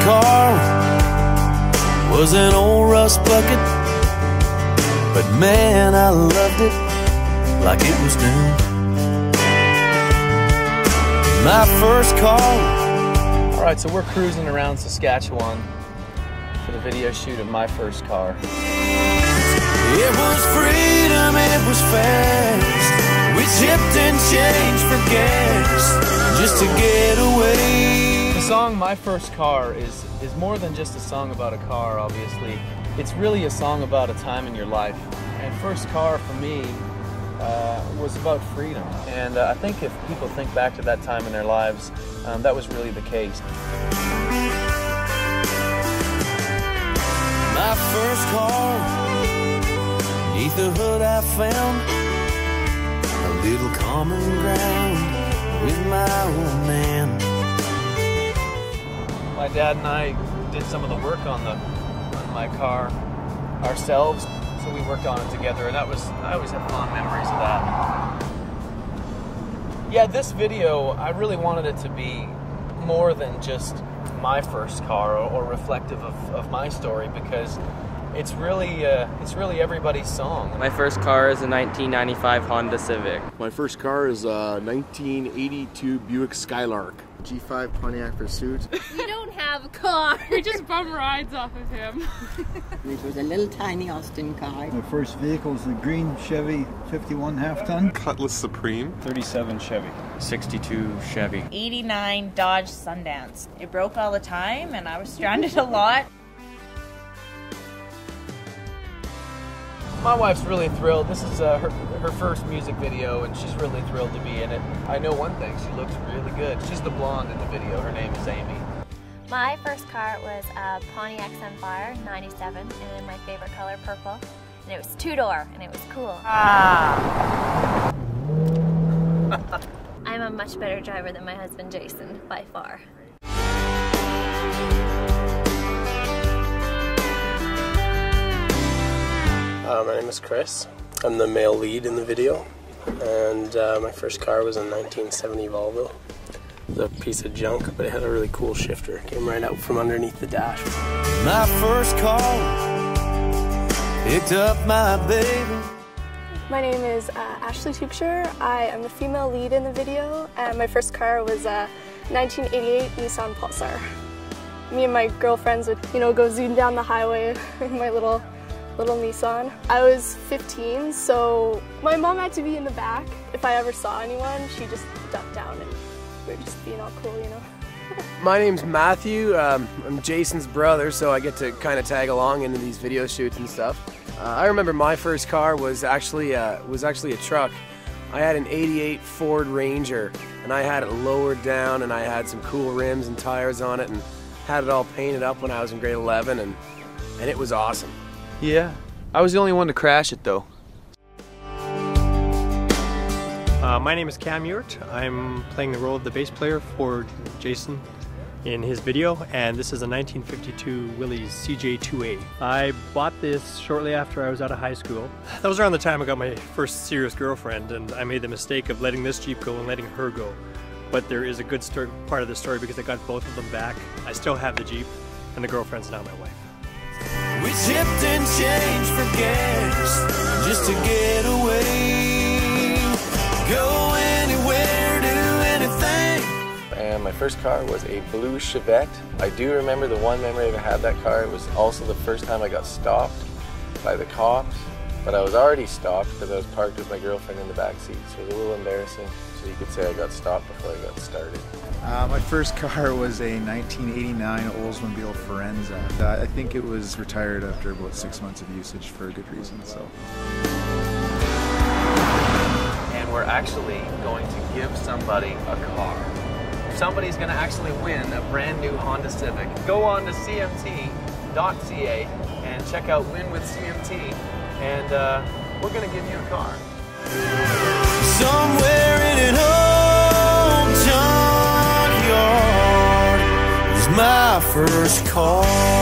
car was an old rust bucket, but man, I loved it like it was new. My first car. All right, so we're cruising around Saskatchewan for the video shoot of my first car. It was freedom, it was fast. We chipped and changed for gas just to get away. Song My First Car is, is more than just a song about a car, obviously. It's really a song about a time in your life. And First Car for me uh, was about freedom. And uh, I think if people think back to that time in their lives, um, that was really the case. My first car, neath the hood I found a little common ground with my old man. My dad and I did some of the work on the on my car ourselves, so we worked on it together, and that was I always have fond memories of that. Yeah, this video I really wanted it to be more than just my first car or, or reflective of, of my story because it's really uh, it's really everybody's song. My first car is a 1995 Honda Civic. My first car is a 1982 Buick Skylark. G5 Pontiac Pursuit. We don't have a car. We just bum rides off of him. It was a little tiny Austin car. My first vehicle is the green Chevy 51 half ton. Cutlass Supreme. 37 Chevy. 62 Chevy. 89 Dodge Sundance. It broke all the time and I was stranded a lot. My wife's really thrilled. This is uh, her her first music video, and she's really thrilled to be in it. I know one thing: she looks really good. She's the blonde in the video. Her name is Amy. My first car was a Pontiac Sunfire 97 and in my favorite color purple and it was two door and it was cool. Ah. I'm a much better driver than my husband Jason by far. My name is Chris. I'm the male lead in the video, and uh, my first car was a 1970 Volvo. It was a piece of junk, but it had a really cool shifter. It came right out from underneath the dash. My first car picked up my baby. My name is uh, Ashley Tubscher. I am the female lead in the video, and my first car was a 1988 Nissan Pulsar. Me and my girlfriends would, you know, go zoom down the highway in my little little Nissan. I was 15, so my mom had to be in the back. If I ever saw anyone, she just ducked down and we were just being all cool, you know. My name's Matthew. Um, I'm Jason's brother, so I get to kind of tag along into these video shoots and stuff. Uh, I remember my first car was actually uh, was actually a truck. I had an '88 Ford Ranger, and I had it lowered down, and I had some cool rims and tires on it, and had it all painted up when I was in grade 11, and and it was awesome. Yeah, I was the only one to crash it though. Uh, my name is Cam Ewert. I'm playing the role of the bass player for Jason in his video, and this is a 1952 Willys CJ2A. I bought this shortly after I was out of high school. That was around the time I got my first serious girlfriend, and I made the mistake of letting this Jeep go and letting her go. But there is a good part of the story because I got both of them back. I still have the Jeep, and the girlfriend's now my wife. We chipped and changed for gas just to get away. Go anywhere, do anything. And my first car was a blue Chevette. I do remember the one memory I had that car. It was also the first time I got stopped by the cops. But I was already stopped because I was parked with my girlfriend in the back seat, so it was a little embarrassing. So you could say I got stopped before I got started. Uh, my first car was a 1989 Oldsmobile Firenza. Uh, I think it was retired after about six months of usage for a good reason. So. And we're actually going to give somebody a car. Somebody's going to actually win a brand new Honda Civic. Go on to cmt.ca and check out Win with CMT, and uh, we're going to give you a car. First car.